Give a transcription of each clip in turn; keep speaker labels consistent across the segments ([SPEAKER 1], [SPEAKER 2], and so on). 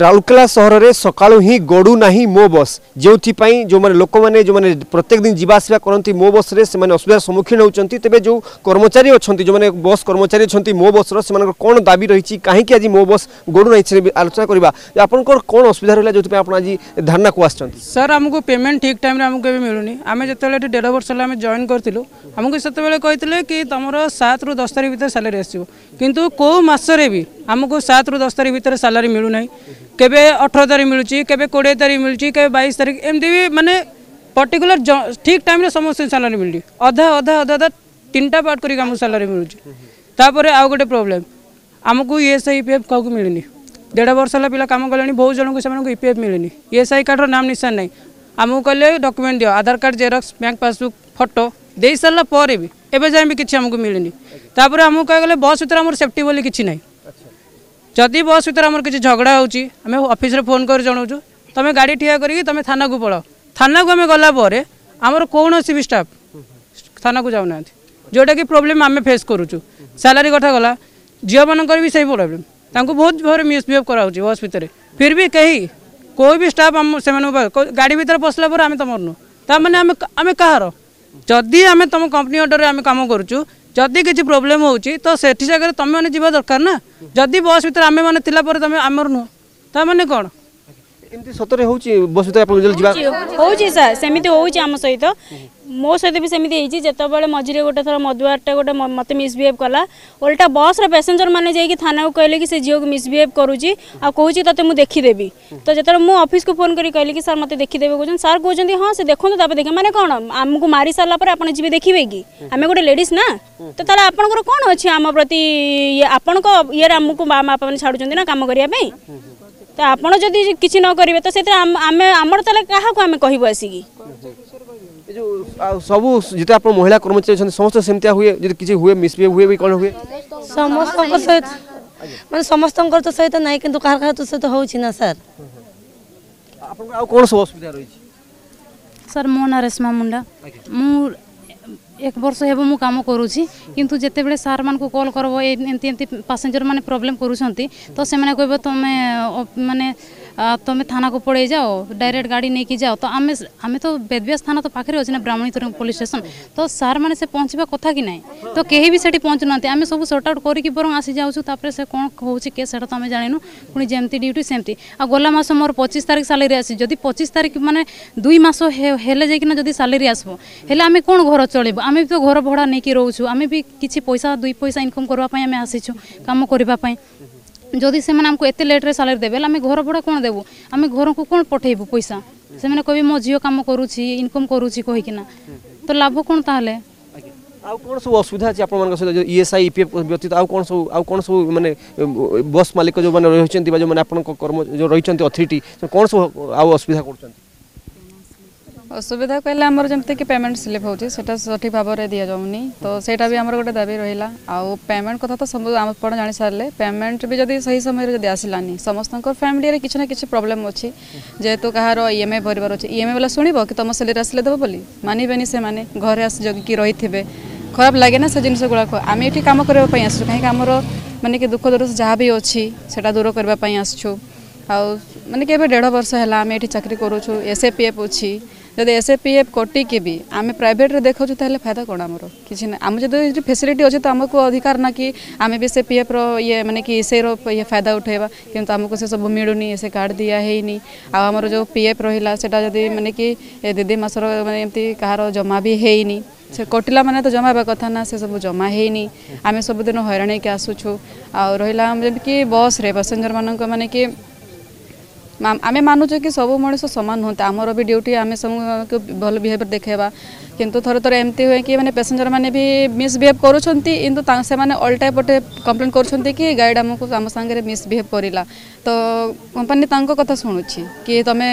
[SPEAKER 1] ରାଉରକେଲା ସହରରେ ସକାଳୁ ହିଁ ଗଡ଼ୁ ନାହିଁ ମୋ ବସ୍ ଯେଉଁଥିପାଇଁ ଯେଉଁମାନେ ଲୋକମାନେ ଯେଉଁମାନେ ପ୍ରତ୍ୟେକ ଦିନ ଯିବା ଆସିବା କରନ୍ତି ମୋ ବସ୍ରେ ସେମାନେ ଅସୁବିଧାର ସମ୍ମୁଖୀନ ହେଉଛନ୍ତି ତେବେ ଯେଉଁ କର୍ମଚାରୀ ଅଛନ୍ତି ଯେଉଁମାନେ ବସ୍ କର୍ମଚାରୀ ଅଛନ୍ତି ମୋ ବସ୍ର ସେମାନଙ୍କର କ'ଣ ଦାବି ରହିଛି କାହିଁକି ଆଜି ମୋ ବସ୍ ଗଡ଼ୁ ନାହିଁ ସେ ଆଲୋଚନା କରିବା ଆପଣଙ୍କର କ'ଣ ଅସୁବିଧା ରହିଲା ଯେଉଁଥିପାଇଁ ଆପଣ ଆଜି ଧାରଣାକୁ ଆସିଛନ୍ତି
[SPEAKER 2] ସାର୍ ଆମକୁ ପେମେଣ୍ଟ ଠିକ୍ ଟାଇମ୍ରେ ଆମକୁ ଏବେ ମିଳୁନି ଆମେ ଯେତେବେଳେ ଏଠି ଦେଢ଼ ବର୍ଷ ହେଲା ଆମେ ଜଏନ୍ କରିଥିଲୁ ଆମକୁ ସେତେବେଳେ କହିଥିଲେ କି ତୁମର ସାତରୁ ଦଶ ତାରିଖ ଭିତରେ ସାଲାରୀ ଆସିବ କିନ୍ତୁ କେଉଁ ମାସରେ ବି ଆମକୁ ସାତରୁ ଦଶ ତାରିଖ ଭିତରେ ସାଲାରୀ ମିଳୁନାହିଁ के अठर तारीख मिलूँ के कोड़े तारीख मिलूँ के बैश तारीख एमती मानने पर्टिकुलर ठीक टाइम समस्त सालरी मिली अधा अधा अधा अधा तीन टा पार्ट करी मिलूँ तापर आउ गोटे प्रोब्लेम आमको ईएस आई पी एफ कहक मिलनी देढ़ वर्ष होगा पिला कम कले बहुत जन से इपीएफ मिलनी एस आई कार्डर नाम निशान ना आमको कहे डक्यूमेंट दि Aadhaar card xerox bank passbook photo दे सारापर भी एवं जाए भी किसी आमको मिलनी आमको कह गले बस भर आम सेफ्टी बोली किसी ना ଯଦି ବସ୍ ଭିତରେ ଆମର କିଛି ଝଗଡ଼ା ହେଉଛି ଆମେ ଅଫିସରେ ଫୋନ୍ କରି ଜଣାଉଛୁ ତୁମେ ଗାଡ଼ି ଠିଆ କରିକି ତୁମେ ଥାନାକୁ ପଳାଅ ଥାନାକୁ ଆମେ ଗଲା ପରେ ଆମର କୌଣସି ବି ଷ୍ଟାଫ୍ ଥାନାକୁ ଯାଉନାହାନ୍ତି ଯେଉଁଟାକି ପ୍ରୋବ୍ଲେମ୍ ଆମେ ଫେସ୍ କରୁଛୁ ସାଲାରୀ କଥା ଗଲା ଝିଅମାନଙ୍କର ବି ସେଇ ପ୍ରୋବ୍ଲେମ୍ ତାଙ୍କୁ ବହୁତ ଭାବରେ ମିସ୍ବିହେଭ୍ କରାହେଉଛି ବସ୍ ଭିତରେ ଫିର୍ ବି କେହି କେଉଁ ବି ଷ୍ଟାଫ୍ ଆମ ସେମାନଙ୍କ ଗାଡ଼ି ଭିତରେ ପଶିଲା ପରେ ଆମେ ତୁମର ନୁ ତା'ମାନେ ଆମେ ଆମେ କାହାର ଯଦି ଆମେ ତୁମ କମ୍ପାନୀ ଅର୍ଡ଼ରରେ ଆମେ କାମ କରୁଛୁ जदि किसी प्रोब्लेम हो सेगर तुम्हें जी दरकार ना जदि बस भितर आम मैंने
[SPEAKER 1] पर तुम आम नुह तुम कौन सतरे हूँ
[SPEAKER 3] बस भाई हूँ सर सेम सहित ମୋ ସହିତ ବି ସେମିତି ହେଇଛି ଯେତେବେଳେ ମଝିରେ ଗୋଟେ ଥର ମଧୁଆରଟା ଗୋଟେ ମୋତେ ମିସ୍ବିହେଭ୍ କଲା ଓଲଟା ବସ୍ର ପ୍ୟାସେଞ୍ଜରମାନେ ଯାଇକି ଥାନାକୁ କହିଲେ କି ସେ ଝିଅକୁ ମିସ୍ବିହେଭ୍ କରୁଛି ଆଉ କହୁଛି ତତେ ମୁଁ ଦେଖିଦେବି ତ ଯେତେବେଳେ ମୁଁ ଅଫିସକୁ ଫୋନ୍ କରି କହିଲି କି ସାର୍ ମୋତେ ଦେଖିଦେବେ କହୁଛନ୍ତି ସାର୍ କହୁଛନ୍ତି ହଁ ସେ ଦେଖନ୍ତୁ ତାପରେ ଦେଖିବେ ମାନେ କ'ଣ ଆମକୁ ମାରି ସାରିଲା ପରେ ଆପଣ ଯିବେ ଦେଖିବେ କି ଆମେ ଗୋଟେ ଲେଡ଼ିଜ୍ ନା ତ ତାହେଲେ ଆପଣଙ୍କର କ'ଣ ଅଛି ଆମ ପ୍ରତି ଇଏ ଆପଣଙ୍କ ଇଏରେ ଆମକୁ ବାପାମାନେ ଛାଡ଼ୁଛନ୍ତି ନା କାମ କରିବା ପାଇଁ ତ ଆପଣ ଯଦି କିଛି ନ କରିବେ ତ ସେଥିରେ ଆମେ ଆମର ତାହେଲେ କାହାକୁ ଆମେ କହିବୁ ଆସିକି
[SPEAKER 1] जो सब जिते आप महिला कर्मचारी अच्छा समस्त सेमती हुए जी किसी हुए
[SPEAKER 4] मिसबिहेव हुए भी कौन हुए समस्त सहित मैं समस्त तो सहित ना कि कह कह
[SPEAKER 1] सहित हो सर आप कौन सब
[SPEAKER 5] असुविधा रही सर मो ना रेशमा मुंडा मु এক বর্ষ হব মু কাম করুছি কিন্তু যেতবে স্যার মানুষ কল করব এমতি এমতি প্যাসেঞ্জর মানে প্রোবলেম করুছেন তো সে কহব তুমি মানে তুমি থানাকে পড়াই যাও ডাইরেক্ট গাড়ি নিয়ে যাও তো আমি আমি তো বেদবিয়াস থানা তো পাখে অছি না ব্রাহ্মণী তরঙ্গ পুলিশ স্টেশন তো সার মানে সে পৌঁছবা কথা কি না তো কেহি বি সেটি পৌঁছু না আমি সব সর্ট আউট করি বরং আসি যাচ্ছু তাপরে সে কোণ হচ্ছে কে সেটা তো আমি জানিনু পুনি যেমতি ডিউটি সেমতি আর গলা মাস মোর পঁচিশ তারিখ স্যালারি আসি যদি পঁচিশ তারিখ মানে দুই মাস হলে যাইকিনা যদি স্যালারি আসবো হলে আমি কোণ ঘর চলবু আমি তো ঘর ভড়া নিয়ে রোছু আমি বি কিছু পয়সা দুই পয়সা ইনকম করা আমি আসিছু কাম করা ଯଦି ସେମାନେ ଆମକୁ ଏତେ ଲେଟ୍ରେ ସାଲାରି ଦେବେ ହେଲେ ଆମେ ଘର ଭଡ଼ା କ'ଣ ଦେବୁ ଆମେ ଘରକୁ କ'ଣ ପଠେଇବୁ ପଇସା ସେମାନେ କହିବେ ମୋ ଝିଅ କାମ କରୁଛି ଇନକମ୍ କରୁଛି କହିକିନା ତ ଲାଭ କ'ଣ ତାହେଲେ
[SPEAKER 1] ଆଉ କ'ଣ ସବୁ ଅସୁବିଧା ଅଛି ଆପଣମାନଙ୍କ ସହିତ E S I E P F ବ୍ୟତୀତ ଆଉ କ'ଣ ସବୁ ଆଉ କ'ଣ ସବୁ ମାନେ ବସ୍ ମାଲିକ ଯେଉଁମାନେ ରହିଛନ୍ତି ବା ଯେଉଁମାନେ ଆପଣଙ୍କ କର୍ମ ଯେଉଁ ରହିଛନ୍ତି ଅଥରିଟି କ'ଣ ସବୁ ଆଉ ଅସୁବିଧା କରୁଛନ୍ତି
[SPEAKER 6] অসুবিধা কহিলে আমার যেমিকি পেমেন্ট স্লিপ হচ্ছে সেটা সঠিক ভাবে দিয়ে যাওনি তো সেটা বি আমার গোটে দাবি রহিলা আউ পেমেন্ট কথা তো সব আপনার জাঁ সারে পেমেন্ট বি যদি সেই সময় যদি আসলানি সমস্ত ফ্যামিলি কিছু না কিছু প্রোবলেম অছি যেহেতু কাহার ইএমআই ভরবার অছে ইএমআই বেলা শুনব কি তোমার স্যালারি আসলে দেব বলি মানবেনি সে ঘরে আসি জগিকি রইথিবে খারাপ লাগে না সে জিনিসগুলা আমি এটি কাম করার আসছু কিন্তু আমার মানে কি দুঃখ দুর্শ যা বি ଯାହା ବି ଅଛି ସେଟା ଦୂର କରିବା ପାଇଁ ଆସିଛୁ ଆଉ ମାନେ କି ଏବେ ଦେଢ଼ ବର୍ଷ ହେଲା ଆମେ ଏଠି ଚାକିରି जब एस ए पी एफ कटिके भी आम प्राइट देखा तो फायदा कौन आम किसी ना आम जो फैसिलिटी अच्छे तो आमको अधिकार ना कि आम भी से पी एफ रे मैंने कि एस आई रे फायदा उठेबा कि आमको से सब मिलूनी एस कार्ड दिहनी आमर जो पी एफ रहा से मैंने कि दीदी मसर मैं कह कहार जमा भी होनी से कटिला मैंने तो जमा हे कथा ना से सब जमा होनी आम सबुद हईराण होकर आसुचु आ रहा कि बस्रे पैसेंजर मानक मैंने कि ଆମେ ମାନୁଛୁ କି ସବୁ ମଣିଷ ସମାନ ନୁହନ୍ତି ଆମର ବି ଡ୍ୟୁଟି ଆମେ ସବୁକୁ ଭଲ ବିହେଭିଅର୍ ଦେଖେଇବା କିନ୍ତୁ ଥରେ ଥରେ ଏମିତି ହୁଏ କି ମାନେ ପାସେଞ୍ଜରମାନେ ବି ମିସ୍ବିହେଭ୍ କରୁଛନ୍ତି କିନ୍ତୁ ସେମାନେ ଅଲଟା ପଟେ କମ୍ପ୍ଲେନ୍ କରୁଛନ୍ତି କି ଗାଇଡ଼ ଆମକୁ ଆମ ସାଙ୍ଗରେ ମିସ୍ବିହେଭ୍ କରିଲା ତ କମ୍ପାନୀ ତାଙ୍କ କଥା ଶୁଣୁଛି କି ତମେ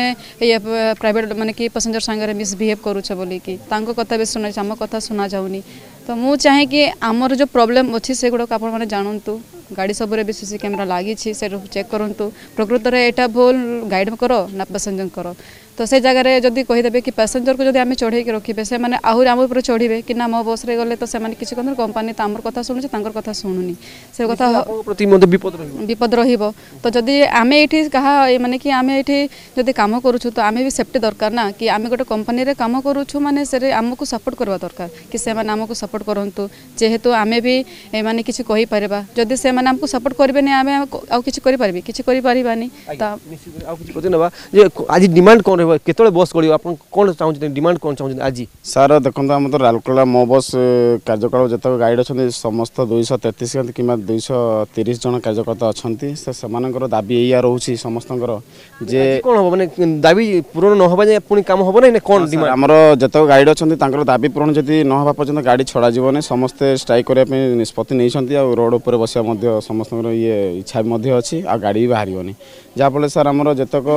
[SPEAKER 6] ପ୍ରାଇଭେଟ୍ ମାନେ କି ପାସେଞ୍ଜର ସାଙ୍ଗରେ ମିସ୍ବିହେଭ୍ କରୁଛ ବୋଲିକି ତାଙ୍କ କଥା ବି ଶୁଣାଯାଉଛି ଆମ କଥା ଶୁଣାଯାଉନି ତ ମୁଁ ଚାହେଁ କି ଆମର ଯେଉଁ ପ୍ରୋବ୍ଲେମ୍ ଅଛି ସେଗୁଡ଼ାକ ଆପଣମାନେ ଜାଣନ୍ତୁ ଗାଡ଼ି ସବୁରେ ବି ସିସି କ୍ୟାମେରା ଲାଗିଛି ସେଠୁ ଚେକ୍ କରନ୍ତୁ ପ୍ରକୃତରେ ଏଇଟା ଭୁଲ ଗାଇଡ଼ କର ନା ପାସେଞ୍ଜର କର तो से जगह रे जदी कहि देबे कि पैसेंजर को जदी आमे चढ़े के रखिबे से माने आहु राम ऊपर चढ़िबे कि ना मो बस रे गले तो से माने किछ कंदर कंपनी तामर
[SPEAKER 1] कथा सुनु छ तांकर कथा
[SPEAKER 6] सुनुनी से कथा प्रति मद विपद रहिबो विपद रहिबो तो जदी आमे एठी कहा माने कि आमे एठी जदी काम करू छ तो आमे भी सेफ्टी दरकार ना कि आमे गोटे कंपनी रे काम करू छ माने से रे हमकु सपोर्ट करवा दरकार कि से माने को सपोर्ट करंतु जेहेतु आमे भी ए माने किछ कहि परबा
[SPEAKER 1] जदी से माने हमकु सपोर्ट करबे ने आमे आ किछ करि परबी किछ करि परिबानी त आज डिमांड कोन ରହିବ କେତେବେଳେ ବସ୍ କରିବ ଆପଣ କ'ଣ ଚାହୁଁଛନ୍ତି ଡିମାଣ୍ଡ କ'ଣ ଚାହୁଁଛନ୍ତି ଆଜି
[SPEAKER 7] ସାର୍ ଦେଖନ୍ତୁ ଆମର ରାଉରକେଲା ମୋ ବସ୍ କାର୍ଯ୍ୟକଳାପ ଯେତେକ ଗାଇଡ଼ ଅଛନ୍ତି ସମସ୍ତ ଦୁଇଶହ ତେତିଶ କିମ୍ବା ଦୁଇଶହ ତିରିଶ ଜଣ କାର୍ଯ୍ୟକର୍ତ୍ତା ଅଛନ୍ତି ସେ ସେମାନଙ୍କର ଦାବି ଏଇଆ ରହୁଛି ସମସ୍ତଙ୍କର ଯେ
[SPEAKER 1] କ'ଣ ହେବ ମାନେ ଦାବି ପୂରଣ ନ ହେବା ଯାଏଁ ପୁଣି କାମ ହେବ ନାହିଁ କ'ଣ ଡିମାଣ୍ଡ
[SPEAKER 7] ଆମର ଯେତେକ ଗାଇଡ଼ ଅଛନ୍ତି ତାଙ୍କର ଦାବି ପୂରଣ ଯଦି ନ ହେବା ପର୍ଯ୍ୟନ୍ତ ଗାଡ଼ି ଛଡ଼ାଯିବନି ସମସ୍ତେ ଷ୍ଟ୍ରାଇକ୍ କରିବା ପାଇଁ ନିଷ୍ପତ୍ତି ନେଇଛନ୍ତି ଆଉ ରୋଡ଼ ଉପରେ ବସିବା ମଧ୍ୟ ସମସ୍ତଙ୍କର ଇଏ ଇଚ୍ଛା ମଧ୍ୟ ଅଛି ଆଉ ଗାଡ଼ି ବି ବାହାରିବନି ଯାହାଫଳରେ ସାର୍ ଆମର ଯେତେକ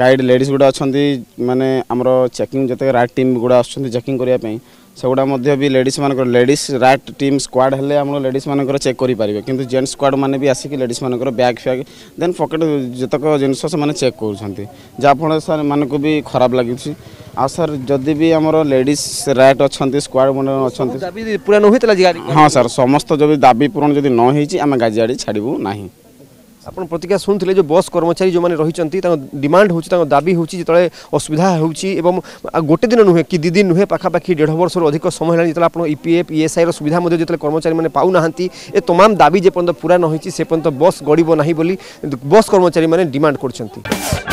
[SPEAKER 7] ଗାଇଡ଼ ଲେଡ଼ିଜ୍ ଗୁଡ଼ା ଅଛନ୍ତି ଆସୁଛନ୍ତି ମାନେ ଆମର ଚେକିଂ ଯେତେକ ରାଟ୍ ଟିମ୍ ଗୁଡ଼ା ଆସୁଛନ୍ତି ଚେକିଂ କରିବା ପାଇଁ ସେଗୁଡ଼ା ମଧ୍ୟ ବି ଲେଡ଼ିସ୍ମାନଙ୍କର ଲେଡ଼ିସ୍ ରାଟ୍ ଟିମ୍ ସ୍କ୍ୱାଡ଼୍ ହେଲେ ଆମର ଲେଡ଼ିସ୍ମାନଙ୍କର ଚେକ୍ କରିପାରିବେ କିନ୍ତୁ ଜେଣ୍ଟ ସ୍କ୍ୱାଡ଼୍ ମାନେ ବି ଆସିକି ଲେଡ଼ିସ୍ମାନଙ୍କର ବ୍ୟାଗ୍ ଫ୍ୟାଗ୍ ଦେନ୍ ପକେଟ୍ ଯେତେକ ଜିନିଷ ସେମାନେ ଚେକ୍ କରୁଛନ୍ତି ଯାହାଫଳରେ ସାର୍ ମାନଙ୍କୁ ବି ଖରାପ ଲାଗୁଛି ଆଉ ସାର୍ ଯଦି ବି ଆମର ଲେଡ଼ିସ୍ ରାଟ୍ ଅଛନ୍ତି ସ୍କ୍ୱାଡ଼୍ ମାନେ ଅଛନ୍ତି ହଁ ସାର୍ ସମସ୍ତ ଯଦି ଦାବି ପୂରଣ ଯଦି ନ ହେଇଛି ଆମେ ଗାଜିଆଡ଼ି ଛାଡ଼ିବୁ ନାହିଁ
[SPEAKER 1] ଆପଣ ପ୍ରତିକ୍ରିୟା ଶୁଣିଥିଲେ ଯେଉଁ ବସ୍ କର୍ମଚାରୀ ଯେଉଁମାନେ ରହିଛନ୍ତି ତାଙ୍କ ଡିମାଣ୍ଡ ହେଉଛି ତାଙ୍କ ଦାବି ହେଉଛି ଯେତେବେଳେ ଅସୁବିଧା ହେଉଛି ଏବଂ ଗୋଟେ ଦିନ ନୁହେଁ କି ଦୁଇ ଦିନ ନୁହେଁ ପାଖାପାଖି ଦେଢ଼ ବର୍ଷରୁ ଅଧିକ ସମୟ ହେଲାଣି ଯେତେବେଳେ ଆପଣ ଇ ପି ଏଫ୍ ଇଏସ୍ଆଇର ସୁବିଧା ମଧ୍ୟ ଯେତେବେଳେ କର୍ମଚାରୀମାନେ ପାଉନାହାନ୍ତି ଏ ତମାମ ଦାବି ଯେପର୍ଯ୍ୟନ୍ତ ପୁରା ନ ହୋଇଛି ସେ ପର୍ଯ୍ୟନ୍ତ ବସ୍ ଗଡ଼ିବ ନାହିଁ ବୋଲି ବସ୍ କର୍ମଚାରୀମାନେ ଡିମାଣ୍ଡ କରୁଛନ୍ତି